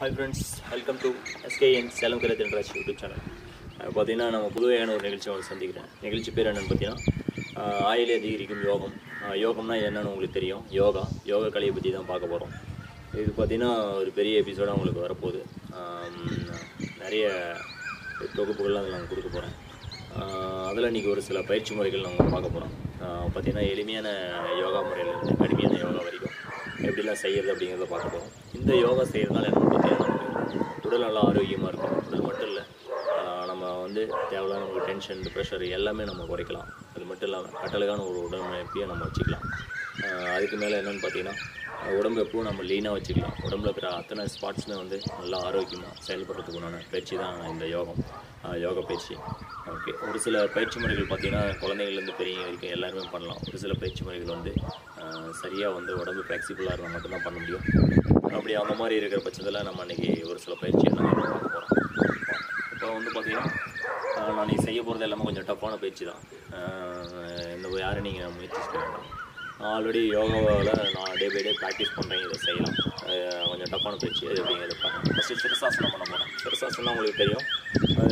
Hi friends welcome to SKN Salem Kalai Thenraj YouTube channel பார்த்தீங்கன்னா நம்ம புதுவையான ஒரு நிகழ்ச்சி ஒன்று சந்திக்கிறேன். நிகழ்ச்சி பேர் என்னென்னு பார்த்தீங்கன்னா ஆயிலே அதிகரிக்கும் யோகம். யோகம்னா என்னென்னு உங்களுக்கு தெரியும். யோகா யோகா கலையை பற்றி தான் பார்க்க போகிறோம் இது பார்த்திங்கன்னா ஒரு பெரிய எபிசோடாக உங்களுக்கு வரப்போகுது. நிறைய தொகுப்புகள்லாம் அதில் நான் கொடுக்க போகிறேன் அதில் இன்றைக்கி ஒரு சில பயிற்சி முறைகள் நாங்கள் பார்க்க போகிறோம் பார்த்தீங்கன்னா எளிமையான யோகா முறையிலேருந்து கடுமையான யோகா வரைக்கும் எப்படிலாம் செய்யறது அப்படிங்கிறத பார்க்க போகிறோம் இந்த யோகா செய்கிறதுனால என்ன உடல் நல்லா ஆரோக்கியமாக இருக்கும். உடல் மட்டும் இல்லை நம்ம வந்து தேவையில்லாத நமக்கு டென்ஷன் ப்ரெஷர் எல்லாமே நம்ம குறைக்கலாம். அது மட்டும் இல்லாமல் கட்டளையான ஒரு உடம்பமைப்பையை நம்ம வச்சுக்கலாம். அதுக்கு மேலே என்னென்னு பார்த்தீங்கன்னா உடம்பு எப்பவும் நம்ம லீனாக வச்சுக்கலாம். உடம்புல இருக்கிற அத்தனை ஸ்பாட்ஸுமே வந்து நல்லா ஆரோக்கியமாக செயல்படுறதுக்கு உண்டான பயிற்சி தான் இந்த யோகம். யோகா பயிற்சி. ஓகே. ஒரு சில பயிற்சி முறைகள் பார்த்திங்கன்னா குழந்தைங்கள்லேருந்து பெரியவங்க வரைக்கும் எல்லாருமே பண்ணலாம். ஒரு சில பயிற்சி முறைகள் வந்து சரியாக வந்து உடம்பு ஃப்ளெக்சிபிளாக இருந்தால் மட்டும்தான் பண்ண முடியும். அப்படி அந்த மாதிரி இருக்கிற பட்சத்தில் நம்ம அன்றைக்கி ஒரு சில பயிற்சியை நம்ம போகிறோம் இப்போ வந்து பார்த்தீங்கன்னா நான் நீங்கள் செய்ய போகிறது எல்லாமே கொஞ்சம் டஃப்பான பயிற்சி தான். இந்த யாரும் நீங்கள் முயற்சி செய்ய வேண்டாம். ஆல்ரெடி யோகாவில் நான் டே பை டே ப்ராக்டிஸ் பண்ணுறேன் இதை செய்யலாம். கொஞ்சம் டஃப்பான பயிற்சி அது அப்படிங்கிறத பாருங்கள் ஃபஸ்ட்டு சிரசாசனம் பண்ண போகிறோம் சிரசாசனம் உங்களுக்கு தெரியும்.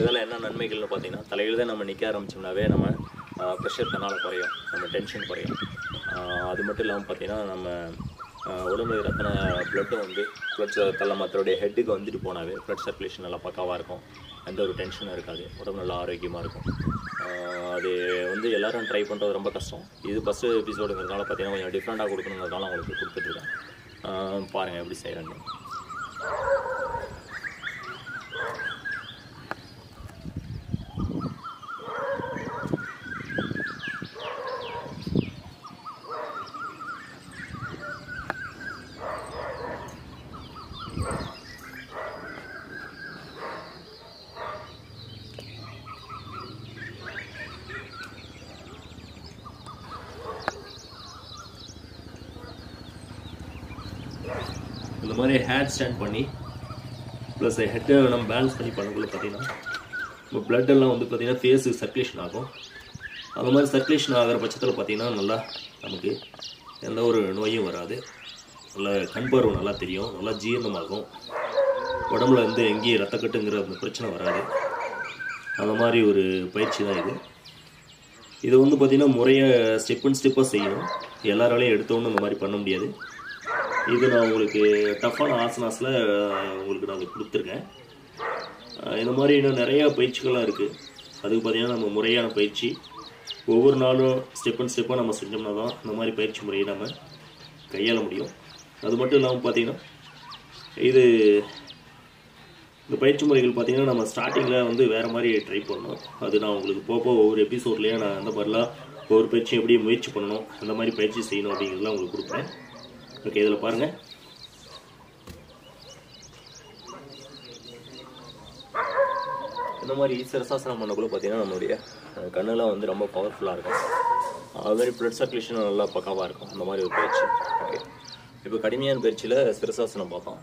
இதெல்லாம் என்ன நன்மைகள்னு பார்த்தீங்கன்னா தலையில் தான் நம்ம நிற்க ஆரம்பிச்சோம்னாவே நம்ம ப்ரெஷர் தன்னால் குறையும் நம்ம டென்ஷன் குறையும். அது மட்டும் இல்லாமல் பார்த்தீங்கன்னா நம்ம உடம்பு ரத்தின ப்ளட்டும் பிளட்டும் வந்து பிளட் தள்ள மற்றோடைய ஹெட்டுக்கு வந்துட்டு போனாவே பிளட் சர்க்குலேஷன் நல்லா பக்காவாக இருக்கும். எந்த ஒரு டென்ஷனும் இருக்காது. உடம்பு நல்லா ஆரோக்கியமாக இருக்கும். அது வந்து எல்லாரும் ட்ரை பண்ணுறது ரொம்ப கஷ்டம். இது ஃபஸ்ட்டு எபிசோடுங்கிறதுனால பார்த்தீங்கன்னா கொஞ்சம் டிஃப்ரெண்ட்டாக கொடுக்கணுங்கிறதுனால உங்களுக்கு கொடுத்துட்ருக்கேன் பாருங்கள் எப்படி செய்கிறேன்னு மாதிரி ஹேர் ஸ்டாண்ட் பண்ணி ப்ளஸ் ஹெட்டை நம்ம பேலன்ஸ் பண்ணி பண்ணக்குள்ள பார்த்தீங்கன்னா இப்போ ப்ளட் எல்லாம் வந்து பார்த்திங்கன்னா ஃபேஸுக்கு சர்க்குலேஷன் ஆகும். அந்த மாதிரி சர்க்குலேஷன் ஆகிற பட்சத்தில் பார்த்தீங்கன்னா நல்லா நமக்கு எந்த ஒரு நோயும் வராது. நல்லா கண் பார்வை நல்லா தெரியும் நல்லா ஜீரணமாகும். உடம்புல வந்து எங்கேயும் ரத்தக்கட்டுங்கிற அந்த பிரச்சனை வராது. அந்த மாதிரி ஒரு பயிற்சி தான் இது. இது வந்து பார்த்திங்கன்னா முறையாக ஸ்டெப் அண்ட் ஸ்டெப்பாக செய்யணும். எல்லாராலையும் எடுத்தோன்னு இந்த மாதிரி பண்ண முடியாது. இது நான் உங்களுக்கு டஃப்பான ஆசனாஸில் உங்களுக்கு நான் கொடுத்துருக்கேன். இந்த மாதிரி இன்னும் நிறையா பயிற்சிகள்லாம் இருக்குது அதுக்கு பார்த்திங்கன்னா நம்ம முறையான பயிற்சி. ஒவ்வொரு நாளும் ஸ்டெப் அண்ட் ஸ்டெப்பாக நம்ம செஞ்சோம்னா தான் இந்த மாதிரி பயிற்சி முறையை நம்ம கையாள முடியும். அது மட்டும் இல்லாமல் பார்த்திங்கன்னா இது இந்த பயிற்சி முறைகள் பார்த்தீங்கன்னா நம்ம ஸ்டார்டிங்கில் வந்து வேறு மாதிரி ட்ரை பண்ணணும். அது நான் உங்களுக்கு போக போக ஒவ்வொரு எபிசோட்லேயே நான் அந்த மாதிரிலாம் ஒவ்வொரு பயிற்சியும் எப்படி முயற்சி பண்ணணும் அந்த மாதிரி பயிற்சி செய்யணும் அப்படிங்கிறதுலாம் உங்களுக்கு கொடுப்பேன் ஓகே இதில் பாருங்கள் இந்த மாதிரி சிரசாசனம் பண்ணக்குள்ளே பார்த்தீங்கன்னா நம்மளுடைய கண்ணெல்லாம் வந்து ரொம்ப பவர்ஃபுல்லாக இருக்கும். அது மாதிரி பிளட் சர்க்குலேஷனும் நல்லா பக்காவாக இருக்கும். அந்த மாதிரி ஒரு பயிற்சி. ஓகே. இப்போ கடுமையான பயிற்சியில் சிரசாசனம் பார்த்தோம்.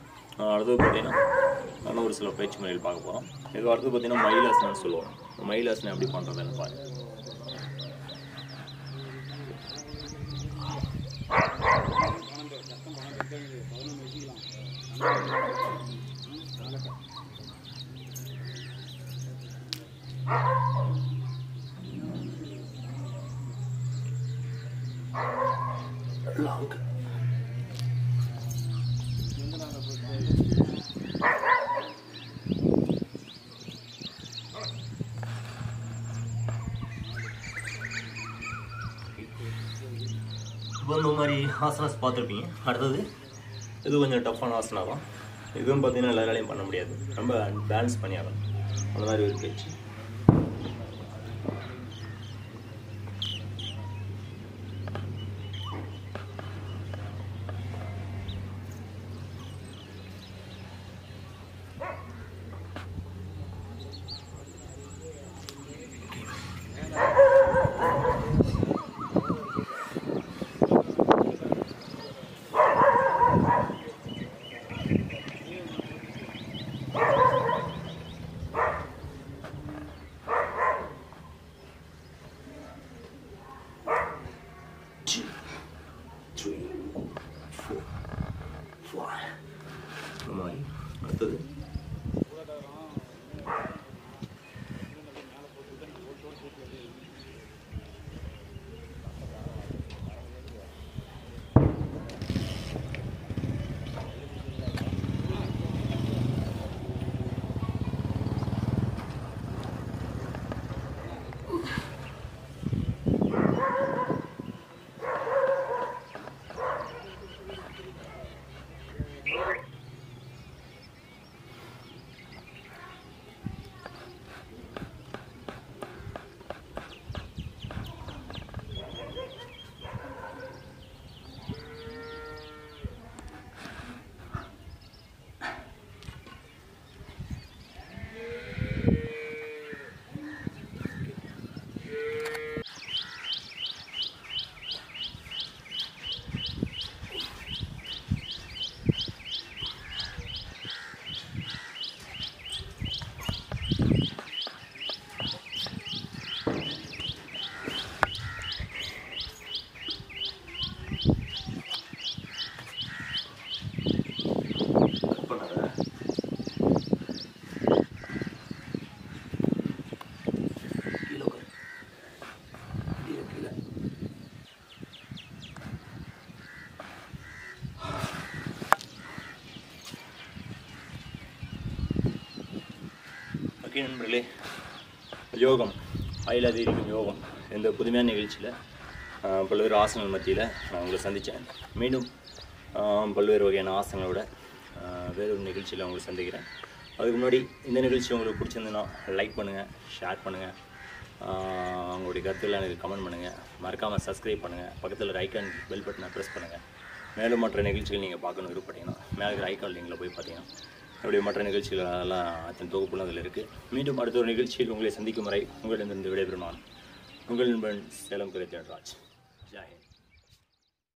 அடுத்தது பார்த்தீங்கன்னா இன்னும் ஒரு சில பயிற்சி முறையில் பார்க்க போகிறோம் இது அடுத்தது பார்த்தீங்கன்னா மயிலாசனம்னு சொல்லுவோம். மயிலாசனம் எப்படி பண்ணுறதுன்னு 干嘛 இப்போ இந்த மாதிரி ஆசனாஸ் பார்த்துருப்பீங்க. அடுத்தது இது கொஞ்சம் டஃப்பான ஆசனா தான் இதுவும் பார்த்தீங்கன்னா எல்லாராலையும் பண்ண முடியாது. ரொம்ப பேலன்ஸ் பண்ணி ஆகணும் அந்த மாதிரி ஒரு பேச்சு. Money, ahí. Entonces, ஓகே நண்பர்களே. யோகம் அயல் யோகம். இந்த புதுமையான நிகழ்ச்சியில் பல்வேறு ஆசனங்கள் மத்தியில் நான் உங்களை சந்தித்தேன் மீண்டும் பல்வேறு வகையான ஆசனங்களோட வேறொரு நிகழ்ச்சியில் உங்களை சந்திக்கிறேன். அதுக்கு முன்னாடி இந்த நிகழ்ச்சி உங்களுக்கு பிடிச்சிருந்ததுன்னா லைக் பண்ணுங்கள் ஷேர் பண்ணுங்கள் உங்களுடைய கருத்துக்களை எனக்கு கமெண்ட் பண்ணுங்கள் மறக்காமல் சப்ஸ்கிரைப் பண்ணுங்கள் பக்கத்தில் ஒரு ஐக்கான் பெல் பட்டனை ப்ரெஸ் பண்ணுங்கள் மேலும் மற்ற நிகழ்ச்சிகள் நீங்கள் பார்க்கணும் விருப்பப்பட்டீங்கன்னா மேலே இருக்கிற ஐக்கான் லிங்கில் போய் பார்த்தீங்கன்னா அப்படி மற்ற நிகழ்ச்சிகள் எல்லாம் அத்தனை தொகுப்புலாம் அதில் இருக்குது மீண்டும் அடுத்த ஒரு நிகழ்ச்சியில் உங்களை சந்திக்கும் வரை உங்களிடமிருந்து விடைபெறும் நான் உங்கள் நண்பன் சேலம் குறை ராஜ்